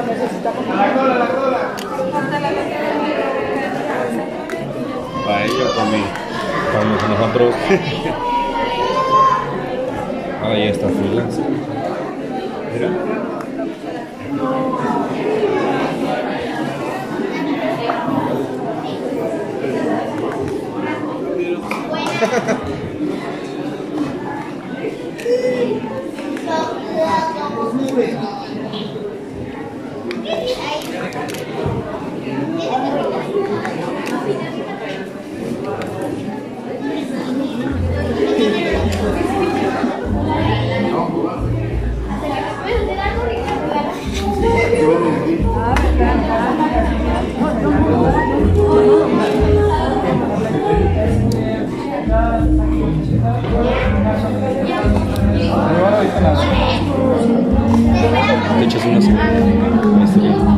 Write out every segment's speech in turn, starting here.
pero necesitamos... Para ello, para mí. Para nosotros. Ahí está freelance. Mira. Gracias. Echas una Ahí está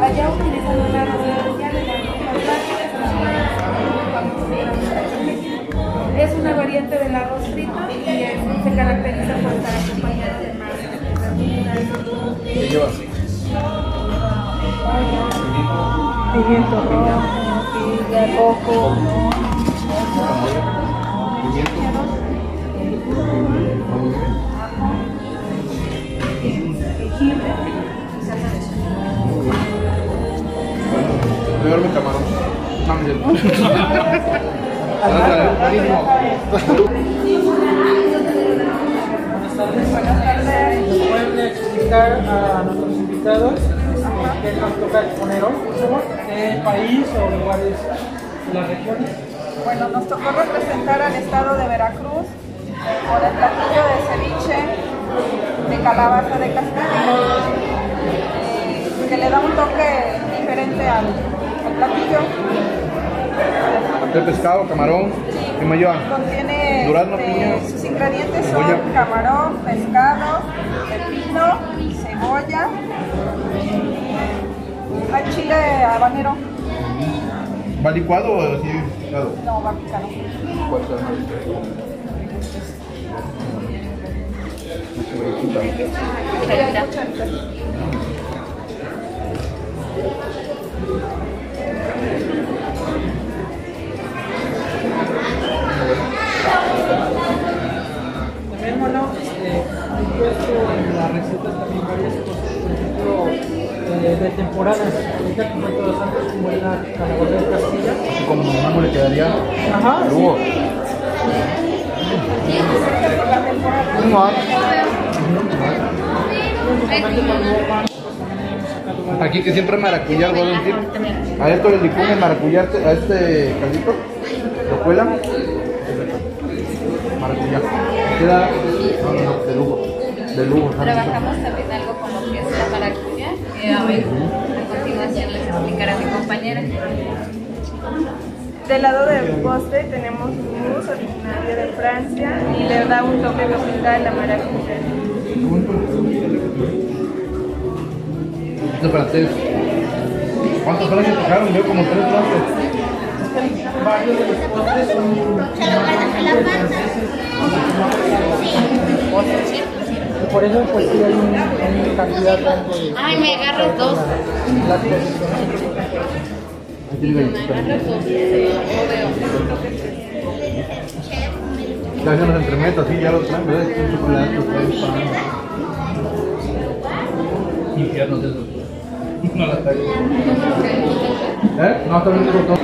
allá utilizan un arroz especial, el arroz Es una variante del arroz frito y es- se caracteriza por estar acompañado de más verduras. ¿Qué llevas? Pimiento rojo, coco, jengibre. Voy a darme camarón. No, me. Buenas tardes. ¿Nos pueden explicar a nuestros invitados este, qué nos toca exponer hoy? por favor? ¿Qué país o lugares de las regiones? Bueno, nos tocó representar al estado de Veracruz por el platillo de ceviche de calabaza de cascabel, eh, que le da un toque diferente al platillo. De pescado, camarón. ¿Qué me? Contiene Durazno, este, piña, sus ingredientes son cebolla. camarón, pescado, pepino, cebolla, hay chile habanero, ¿Va licuado o así picado? no va picado. Puesto en las recetas también varias cosas, por ejemplo, eh, de temporadas. Ahorita como calabaza de Castilla. Así como le quedaría. Ajá. Aquí que siempre maracuyá, a decir. A esto le licuan maracuyá a este caldito. Lo cuelan. Maracuyá. Queda. De lujo. De lujo. Trabajamos también algo como que es la maracuyá, que a ver, a continuación les explicará mi compañera. Del lado del postre tenemos mousse originario de Francia y le da un toque vegetal la maracuyá. Este francés. ¿Cuántos frases tocaron? Veo como tres frases. Varios de los postres son y por eso pues sí hay una, una cantidad de... Ay, me agarras dos. dos. Odeo. Ya hacen los entremetas, sí, ya lo traen, ¿verdad? Chocolate, traen pan. Infiernos de esos. No la traigo. ¿Eh? No, botón.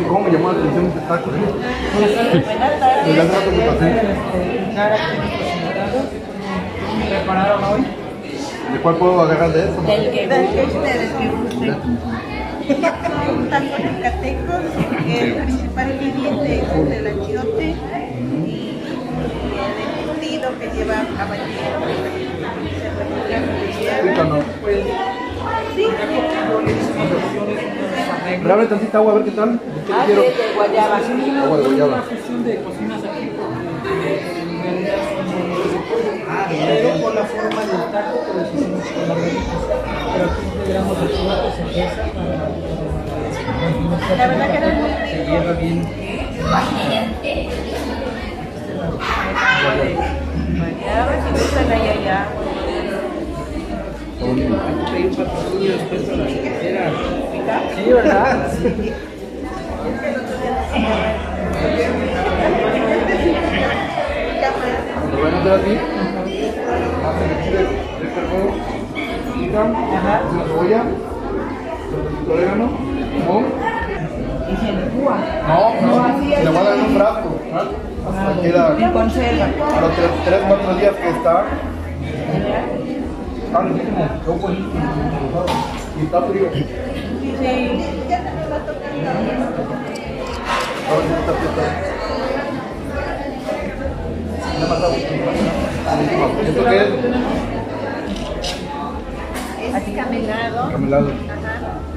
cómo me llamó la atención este ¿eh? Pasé. Cara que nos presentaron, prepararon hoy. ¿De cuál puedo agarrar de eso? Del que ustedes que gusten. Un taco yucateco, el principal ingrediente es el achiote y el embutido que lleva caballero, Explícanos. Sí, Abre tantita agua a ver qué tal. ¿Qué Ah, quiero? sí, de guayaba. Agua de una guayaba. fusión de cocinas aquí porque en realidad son pero por la forma del taco que los hicimos con margaritas. Pero aquí integramos el chocolate, cerveza para La verdad que era muy se rico. lleva bien. Guayaba, si gustan ahí allá. Sí, ¿verdad? Cuando lo van así, hacen el chile de carbón, pican, una cebolla, un orégano, limón. No, no, se le va a dar en un frasco. ¿ah? Se queda Y conserva. a los 3, 4 días que está. Está buenísimo. Y está frío. Sí. ¿Esto qué es? Así caminado. Camelado.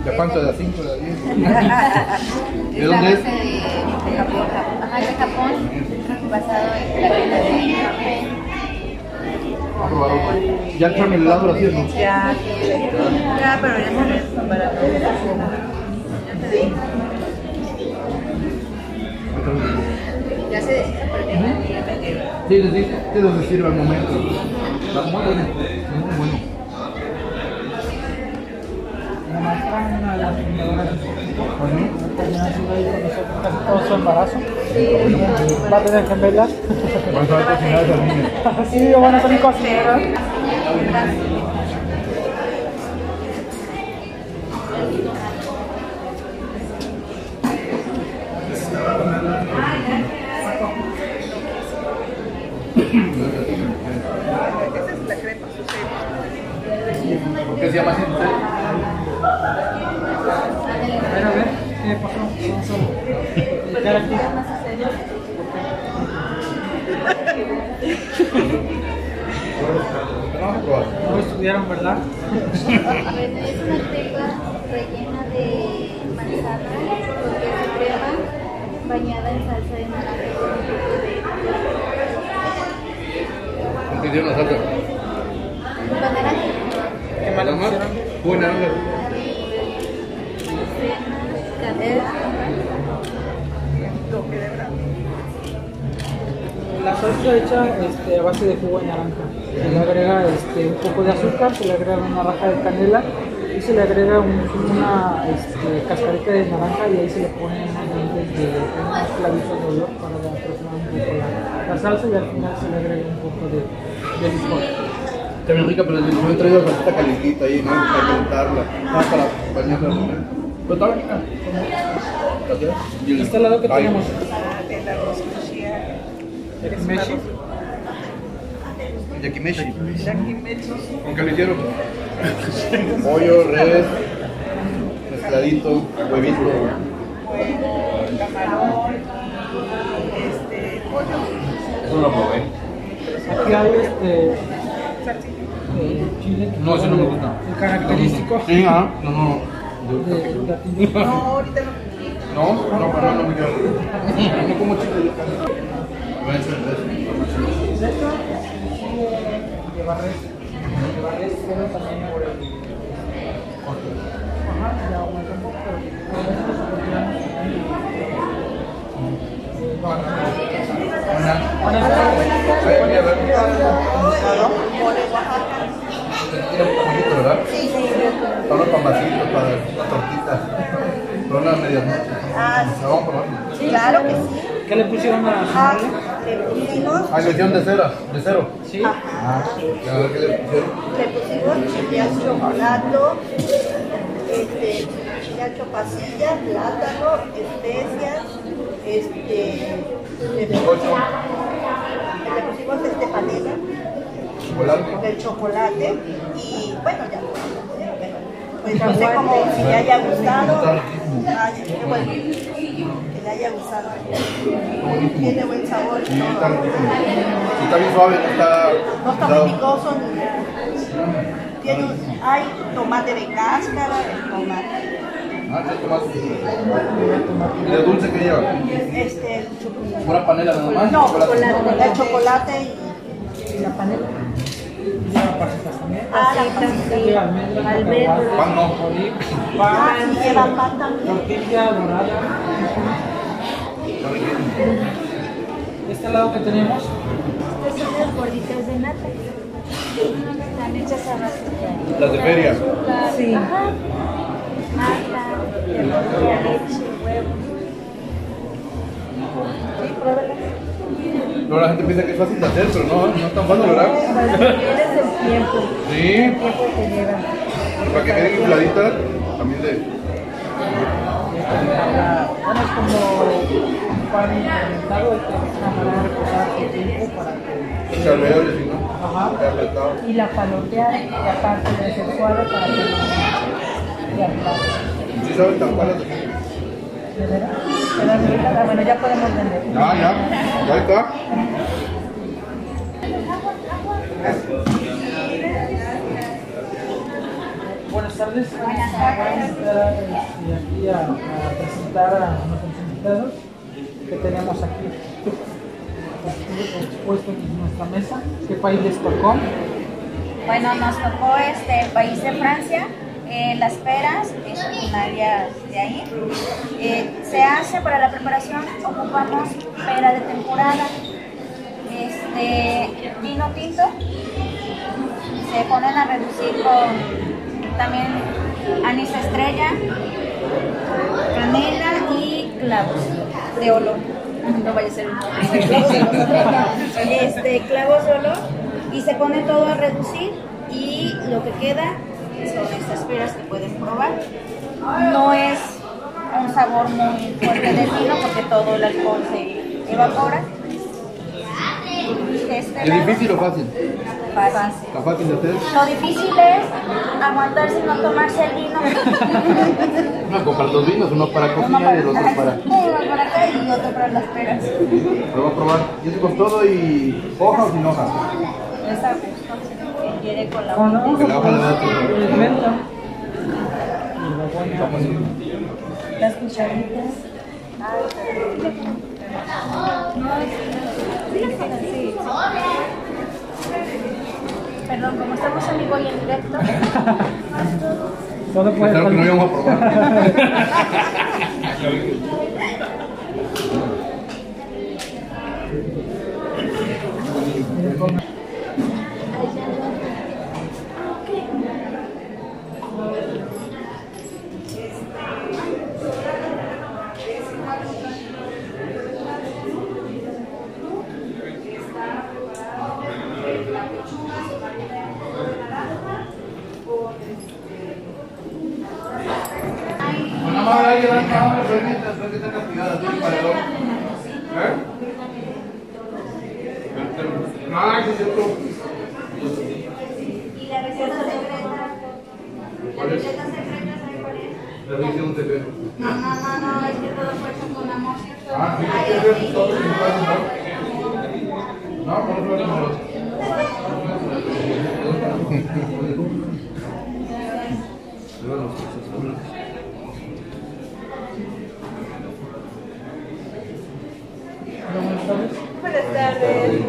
¿De cuánto? ¿De 5? ¿De 10? ¿De dónde es? de, Japón. Ajá, de Japón. Basado en la Ya el camelado lo hacías, ¿no? Ya, ya, pero ya para Ya se. Sí, donde sirve al momento. Está muy bueno, muy bueno. La maestra, una de las fundadoras también ha sido ahí con nosotros casi todo su embarazo. Va a tener gemelas. Vamos a cocinar niñas. Sí, van a salir cocineros. ¿Por qué se llama así? A ver, a ver, ¿qué pasó? No estudiaron, ¿verdad? Es una tegua rellena de manzana con crema bañada en salsa de naranja con naranja, ¿Qué más le La salsa hecha este, a base de jugo de naranja. Se le agrega este, un poco de azúcar, se le agrega una raja de canela y se le agrega un- una este, cascarita de naranja y ahí se le ponen ingredientes de unos clavitos de olor para aproximar un poco la, la salsa y al final se le agrega un poco de, de licor. Está bien rica, pero yo he traído la calientita ahí, ¿no? Para calentarla, no para bañarla. Pero está rica. Gracias. Y el- lado que tenemos. Yakimeshi, Yakimeshi. Yakimeshi. ¿Con qué lo hicieron? Pollo, res, mezcladito, huevito. Huevo, camarón, este, pollo, Eso lo probé. aquí hay este eh, chile. No, ese no me gusta. El característico Sí, ah, no, no. No, ahorita no. No, no, pero no me quiero. No como chile de. De hecho, eh, también por el. Ajá, un poco. Para pambacitos, para una tortita. Medianoche. Ah, ¿La. Claro que sí. ¿Qué le pusieron a Ah, mole? Le pusimos, Ah, le hicieron de cero, de cero. Sí. Ah, a ver qué le pusieron. le pusimos chiles chocolato, este, chilacho pasilla, plátano, especias, este, le pusimos, le pusimos este panela, Chocolate. el chocolate y bueno ya. Pues no sé cómo si le haya gustado. Bueno. Que le haya gustado. Tiene buen sabor. Sí, está riquísimo. Sí, está bien suave, no está. No está muy picoso ni tiene un- hay tomate de cáscara, el tomate, Ah, tomate. ¿Y de dulce que lleva? este, el chocolate. ¿Pura panela nada más? No, ¿Chocolate? el chocolate y Y la panela. Ah, la almendras, Pan no. frijolí, Ah, pan, sí, lleva pan también. tortilla dorada. Este lado que tenemos, Estas son las gorditas de nata. Están hechas a base de Las de feria. azúcar, Sí. ajá, nata, levadura, leche, huevos. Sí, pruébela. Luego la gente piensa que es fácil de hacer, pero no, no es tan fácil, ¿verdad? Tienes el tiempo, Sí, el tiempo que lleva. para que quede infladita, también de. bueno, es como reposar su tiempo para que ¿no? Ajá. Y la palotear, y aparte de ser suave para que no. Sí, saben tan. ¿De. Ah, Bueno, ya podemos vender. Ya, ya. Ya está. Buenas tardes. Buenas tardes. Aquí a, a presentar a nuestros invitados que tenemos aquí expuestos en nuestra mesa. ¿Qué país les tocó? Bueno, nos tocó este el país de Francia. eh, las peras es originaria de ahí. Eh, se hace para la preparación, ocupamos pera de temporada, este, vino tinto, se ponen a reducir con también anís estrella, canela y clavos de olor. No vaya a ser un este, clavos de olor y se pone todo a reducir y lo que queda son estas peras que pueden probar. No es un sabor muy fuerte del vino porque todo el alcohol se evapora. Este ¿Es lado, difícil o fácil? fácil. ¿Está fácil de hacer? Lo difícil es aguantarse y no tomarse el vino. No, comprar dos vinos, uno para cocinar y el otro para. Y otro para las peras. Lo voy a probar. ¿Y es con todo y hoja o sin hoja? Esa quiere con la no, Porque la hoja le da. Las cucharitas. Perdón, como estamos en vivo y en directo, Todo puede Claro que no íbamos a probar. nadie da nada, pero es que está que está castigada, estoy paredón. ¿Eh? Ah, ese es otro. ¿Y la receta secreta? ¿La ¿Cuál es? receta secreta sabe cuál es? La revisión secreta. No, no, no, no, es que todo fue hecho con amor, ¿cierto? Ah, sí, Ay, sí, sí. sí, todo sin No, por eso no los. Hola, buenas tardes.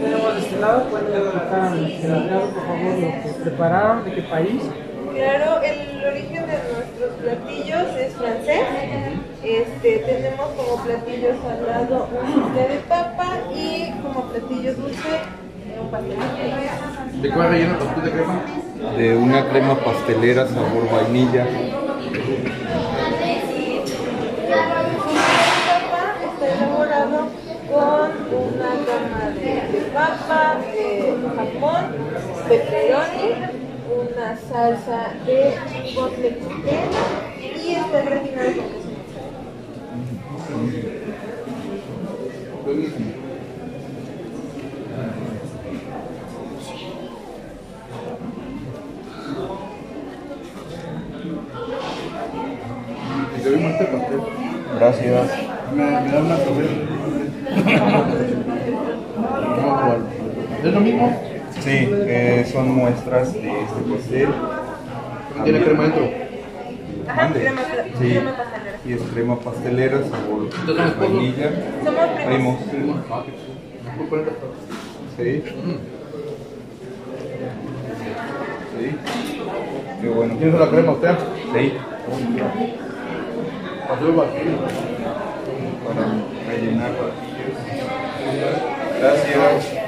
Tenemos de este lado, pueden explicar el por favor, lo que prepararon, de qué país. Claro, el origen de nuestros platillos es francés. Este, tenemos como platillo salado un de papa y como platillo dulce de crema. ¿De cuál relleno pastel de crema? de una crema pastelera sabor vainilla. papa está elaborado con una gama de, de papa, de jamón, pepperoni, una salsa de crema y está gratinado con Y te vimos este pastel. Gracias. Me, me da una probarlo. ¿Es lo mismo? Sí, eh, son muestras de este pastel. Tiene crema dentro. Ajá, crema, Sí. crema pastelera. Y es crema pastelera sabor vainilla. Somos primos. Primos. Ah. Sí. Sí. Qué bueno. ¿Tienes la crema usted? Sí. El vacío. Para rellenar platillos. Gracias.